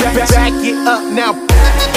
back, back, back it up now.